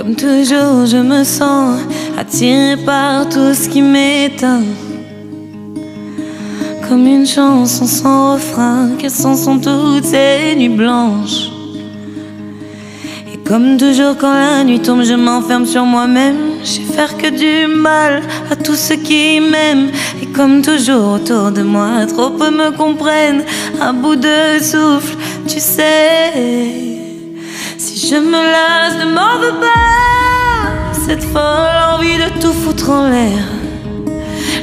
Comme toujours, je me sens attirée par tout ce qui m'éteint. Comme une chanson sans refrain, quelles sont, sont toutes ces nuits blanches. Et comme toujours, quand la nuit tombe, je m'enferme sur moi-même. Je vais faire que du mal à tous ceux qui m'aiment. Et comme toujours, autour de moi, trop peu me comprennent. À bout de souffle, tu sais. Si je me lasse, m'en veux pas. Cette folle envie de tout foutre en l'air.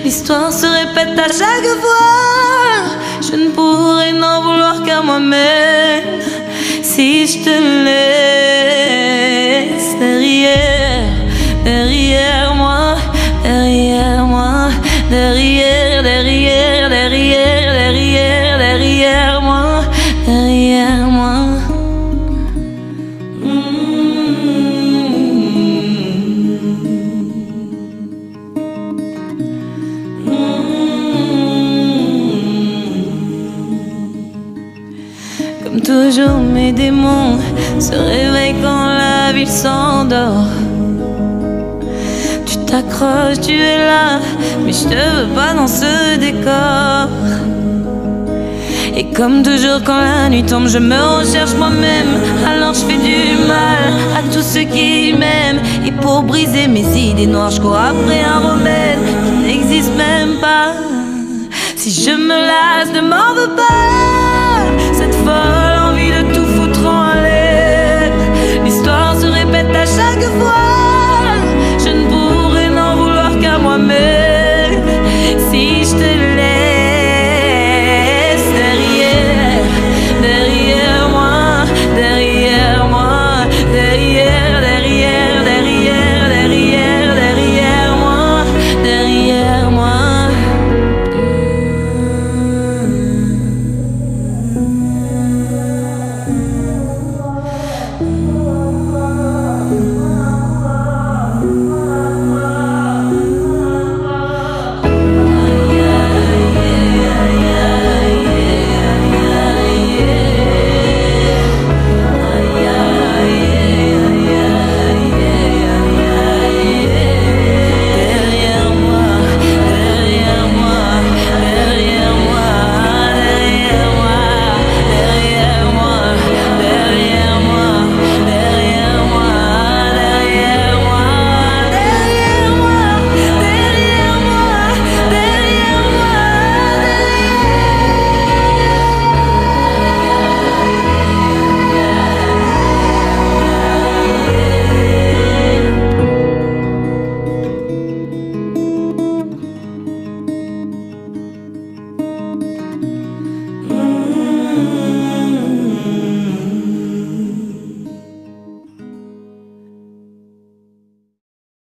L'histoire se répète à chaque fois. Je ne pourrais n'en vouloir qu'à moi-même. Si je te laisse derrière, derrière toujours, mes démons se réveillent quand la ville s'endort. Tu t'accroches, tu es là, mais je te veux pas dans ce décor. Et comme toujours, quand la nuit tombe, je me recherche moi-même. Alors je fais du mal à tous ceux qui m'aiment. Et pour briser mes idées noires, je cours après un remède qui n'existe même pas. Si je me lasse, ne m'en veux pas.